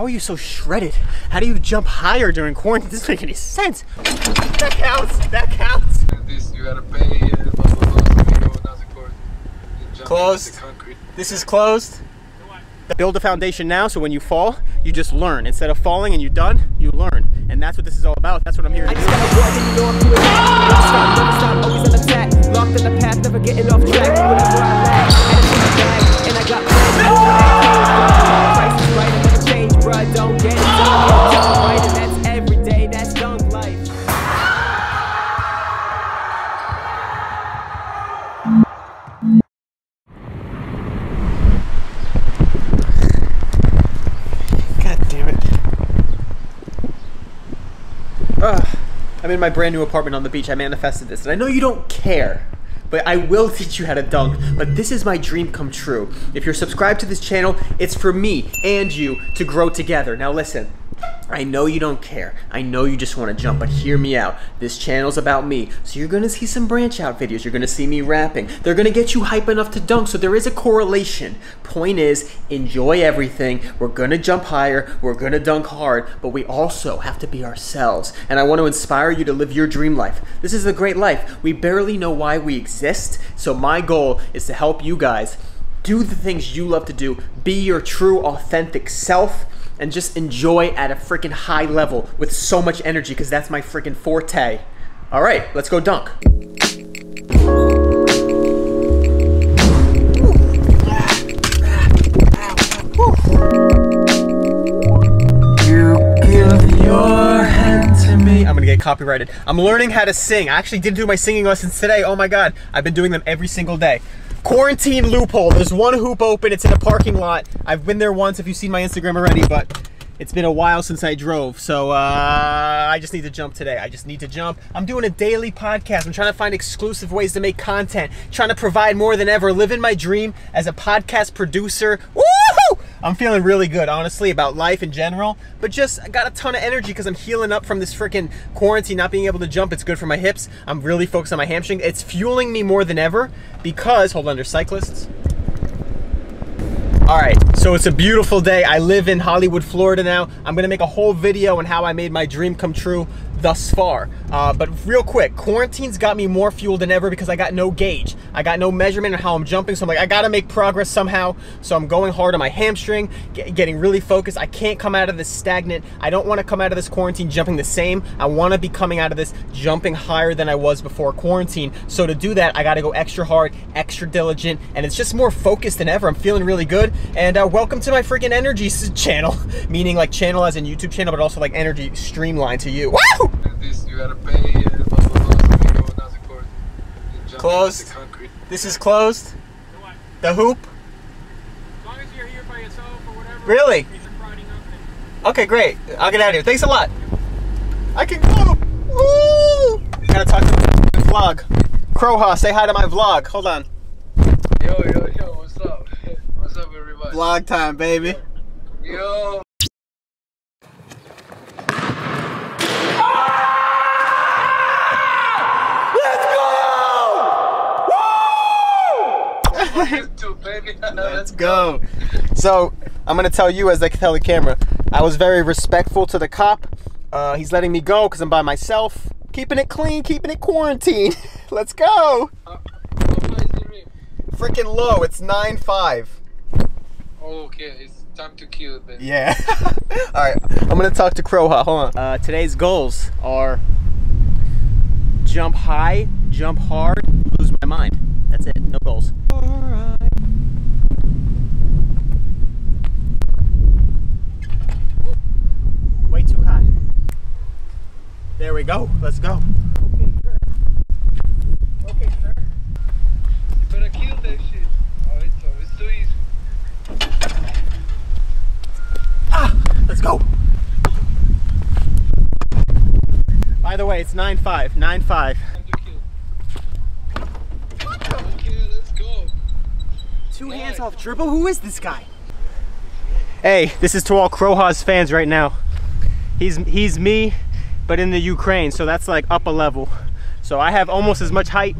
How are you so shredded? How do you jump higher during quarantine? This doesn't make any sense. That counts. That counts. This you gotta pay. Uh, Closed. into the concrete. This is closed. Build a foundation now so when you fall, you just learn. Instead of falling and you're done, you learn. And that's what this is all about. That's what I'm here to I do. just I'm in my brand new apartment on the beach. I manifested this. And I know you don't care, but I will teach you how to dunk. But this is my dream come true. If you're subscribed to this channel, it's for me and you to grow together. Now listen. I know you don't care. I know you just want to jump, but hear me out. This channel's about me. So you're going to see some branch out videos. You're going to see me rapping. They're going to get you hype enough to dunk. So there is a correlation. Point is, enjoy everything. We're going to jump higher. We're going to dunk hard, but we also have to be ourselves. And I want to inspire you to live your dream life. This is a great life. We barely know why we exist. So my goal is to help you guys do the things you love to do, be your true, authentic self, and just enjoy at a freaking high level with so much energy because that's my freaking forte. All right, let's go dunk. You give your hand to me. I'm gonna get copyrighted. I'm learning how to sing. I actually did do my singing lessons today. Oh my god, I've been doing them every single day. Quarantine loophole. There's one hoop open. It's in a parking lot. I've been there once if you've seen my Instagram already, but it's been a while since I drove. So uh, I just need to jump today. I just need to jump. I'm doing a daily podcast. I'm trying to find exclusive ways to make content, trying to provide more than ever, living my dream as a podcast producer. Woohoo! I'm feeling really good, honestly, about life in general. But just got a ton of energy because I'm healing up from this freaking quarantine, not being able to jump. It's good for my hips. I'm really focused on my hamstring. It's fueling me more than ever because hold on, there's cyclists. All right, so it's a beautiful day. I live in Hollywood, Florida now. I'm gonna make a whole video on how I made my dream come true thus far. Uh, but real quick, quarantine's got me more fuel than ever because I got no gauge. I got no measurement on how I'm jumping, so I'm like, I gotta make progress somehow. So I'm going hard on my hamstring, get, getting really focused. I can't come out of this stagnant. I don't wanna come out of this quarantine jumping the same. I wanna be coming out of this jumping higher than I was before quarantine. So to do that, I gotta go extra hard, extra diligent, and it's just more focused than ever. I'm feeling really good. And uh, welcome to my freaking energy channel, meaning like channel as in YouTube channel, but also like energy streamlined to you. Woo! This you gotta pay. Uh, blah, blah, blah, so we go down court. Closed. the. This is closed. The hoop. As long as you're here by yourself or whatever. Really? These are Friday nothing. Okay, great. I'll get out of here. Thanks a lot. I can go. Woo! Gotta talk to the vlog. Crowha, say hi to my vlog. Hold on. Yo, yo, yo, what's up? what's up, everybody? Vlog time, baby. Yo. Let's go! baby. Let's go. So I'm gonna tell you as I tell the camera. I was very respectful to the cop. Uh, he's letting me go because I'm by myself, keeping it clean, keeping it quarantined. Let's go. How far is the rim? Freaking low. It's nine five. Oh, okay, it's time to kill, baby. Yeah. All right. I'm gonna talk to Crowha. Hold on. Uh, today's goals are jump high, jump hard, lose my mind. That's it. No goals. Way too high. There we go. Let's go. Okay, sir. Okay, sir. You better kill that shit. Oh, it's, oh, it's too easy. Ah, let's go. By the way, it's 9-5. 9-5. Time to kill. Okay, let's go. Two hands off dribble? Who is this guy? Hey, this is to all Crowha's fans right now. He's he's me, but in the Ukraine, so that's like up a level. So I have almost as much height.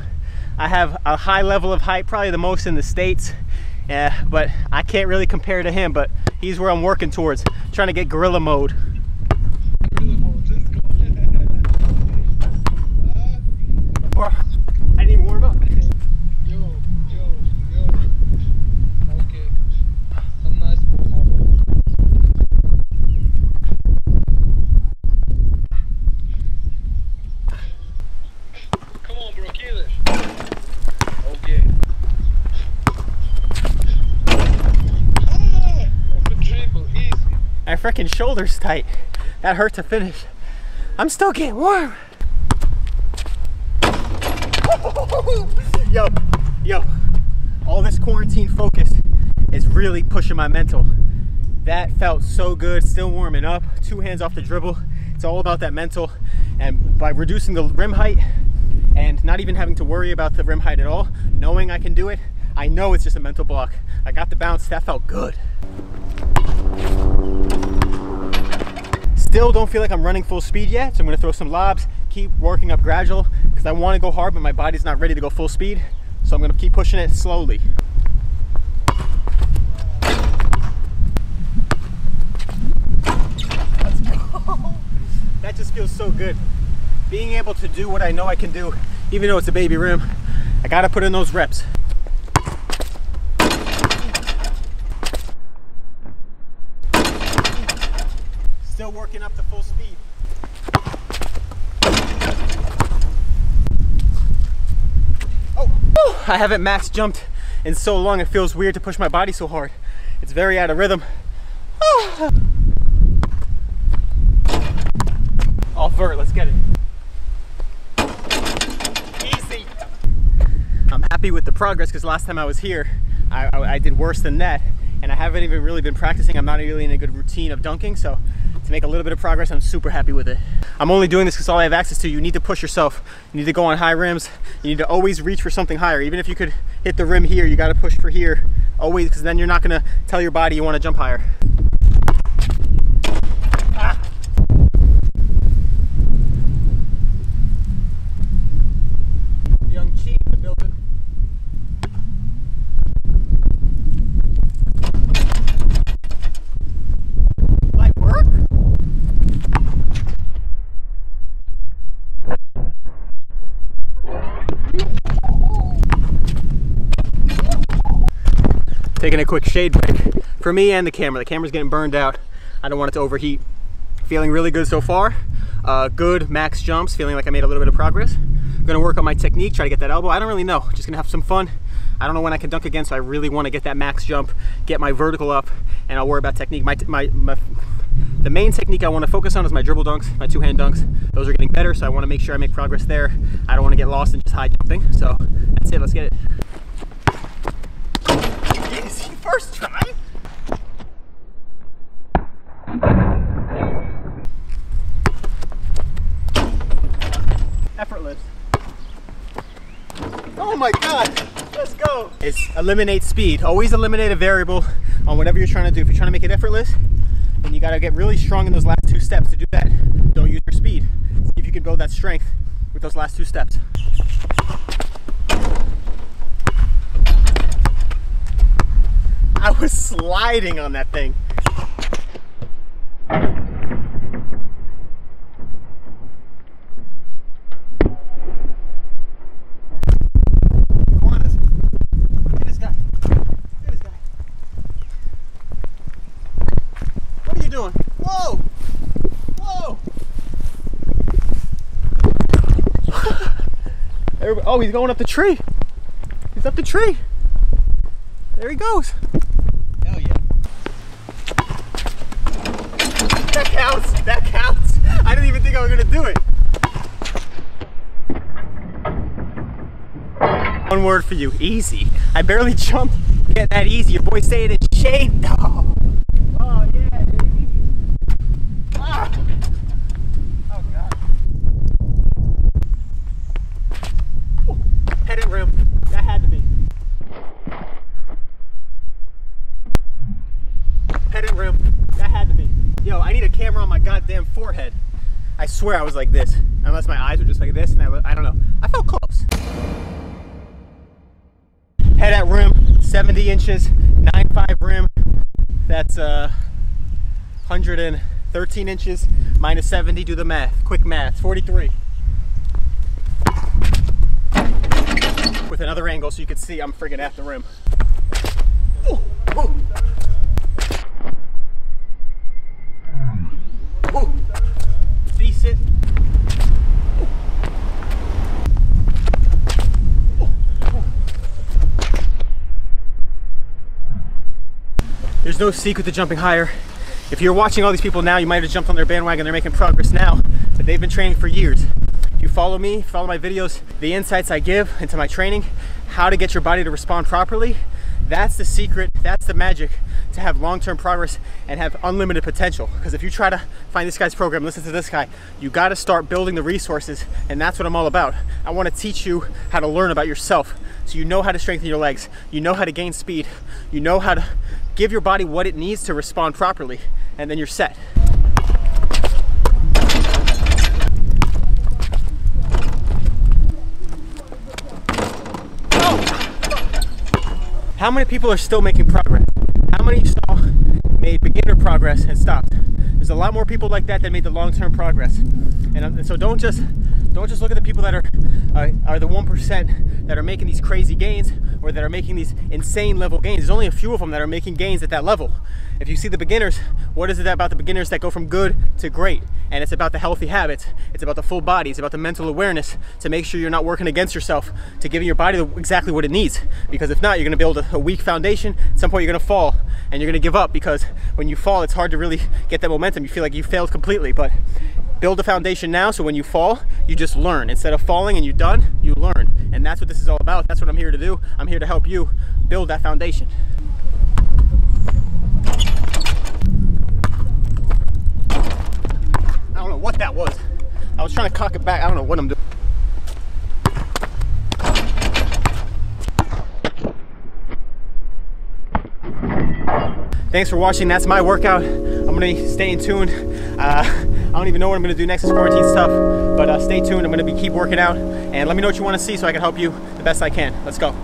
I have a high level of height, probably the most in the States. Yeah, but I can't really compare to him, but he's where I'm working towards. Trying to get gorilla mode. Gorilla mode, let's go. Or, I didn't even warm up. Yo, yo, yo. Okay. Some nice warm Come on, bro, kill it. Okay. Ah, open dribble, easy. My freaking shoulder's tight. That hurt to finish. I'm still getting warm. yo, yo, all this quarantine focus is really pushing my mental. That felt so good, still warming up, two hands off the dribble. It's all about that mental. And by reducing the rim height and not even having to worry about the rim height at all, knowing I can do it, I know it's just a mental block. I got the bounce, that felt good. Still don't feel like I'm running full speed yet, so I'm gonna throw some lobs, keep working up gradual, because I wanna go hard, but my body's not ready to go full speed. So I'm gonna keep pushing it slowly. That just feels so good. Being able to do what I know I can do, even though it's a baby rim, I gotta put in those reps. Still working up to full speed. Oh, whew, I haven't max jumped in so long. It feels weird to push my body so hard. It's very out of rhythm. All vert, let's get it. Easy. I'm happy with the progress because last time I was here, I, I, I did worse than that. And I haven't even really been practicing. I'm not really in a good routine of dunking. So to make a little bit of progress, I'm super happy with it. I'm only doing this because all I have access to. You need to push yourself. You need to go on high rims. You need to always reach for something higher. Even if you could hit the rim here, you got to push for here. Always, because then you're not going to tell your body you want to jump higher. Ah. Young Chi in the building. Light work? Taking a quick shade break for me and the camera. The camera's getting burned out. I don't want it to overheat. Feeling really good so far. Uh, good max jumps, feeling like I made a little bit of progress. I'm gonna work on my technique, try to get that elbow. I don't really know, just gonna have some fun. I don't know when I can dunk again, so I really wanna get that max jump, get my vertical up, and I'll worry about technique. My, my, my the main technique I wanna focus on is my dribble dunks, my two hand dunks. Those are getting better, so I wanna make sure I make progress there. I don't wanna get lost in just high jumping, so that's it, let's get it. Easy first try. Effortless. Oh my god, let's go. It's eliminate speed. Always eliminate a variable on whatever you're trying to do. If you're trying to make it effortless, then you gotta get really strong in those last two steps. To do that, don't use your speed. See if you can build that strength with those last two steps. Was sliding on that thing. Oh, he's going up the tree. He's up the tree. There he goes. Hell yeah. That counts. That counts. I didn't even think I was gonna do it. One word for you, easy. I barely jumped. Get that easy. Your boy say it in shape though. Oh yeah, baby. Ah. Oh god. Ooh. Head and rim. That had to be. Head and rim. That had to be. Yo, I need a camera on my goddamn forehead. I swear I was like this. Unless my eyes were just like this, and I, I don't know. I felt close. Head at rim, 70 inches, 9.5 rim. That's uh, 113 inches minus 70. Do the math. Quick math. 43. With another angle so you can see I'm friggin' at the rim. Ooh. Ooh. Decent. There's no secret to jumping higher. If you're watching all these people now, you might have jumped on their bandwagon, they're making progress now, but they've been training for years. If you follow me, follow my videos, the insights I give into my training, how to get your body to respond properly, that's the secret, that's the magic to have long-term progress and have unlimited potential. Because if you try to find this guy's program, listen to this guy, you gotta start building the resources and that's what I'm all about. I wanna teach you how to learn about yourself so you know how to strengthen your legs, you know how to gain speed, you know how to give your body what it needs to respond properly and then you're set. How many people are still making progress? How many saw made beginner progress and stopped? There's a lot more people like that that made the long-term progress. And, and so don't just don't just look at the people that are uh, are the one percent that are making these crazy gains or that are making these insane level gains. There's only a few of them that are making gains at that level. If you see the beginners, what is it about the beginners that go from good to great? And it's about the healthy habits. It's about the full body. It's about the mental awareness to make sure you're not working against yourself, to giving your body exactly what it needs. Because if not, you're gonna build a, a weak foundation. At some point, you're gonna fall and you're gonna give up because when you fall, it's hard to really get that momentum. You feel like you failed completely. But build a foundation now so when you fall, you just learn. Instead of falling and you're done, you learn. And that's what this is all about. That's what I'm here to do. I'm here to help you build that foundation. I don't know what that was. I was trying to cock it back. I don't know what I'm doing. Thanks for watching. That's my workout. I'm gonna be staying tuned. Uh, I don't even know what I'm gonna do next. It's quarantine stuff, but uh, stay tuned. I'm gonna be keep working out, and let me know what you want to see so I can help you the best I can. Let's go.